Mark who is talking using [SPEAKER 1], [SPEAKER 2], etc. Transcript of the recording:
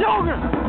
[SPEAKER 1] yogurt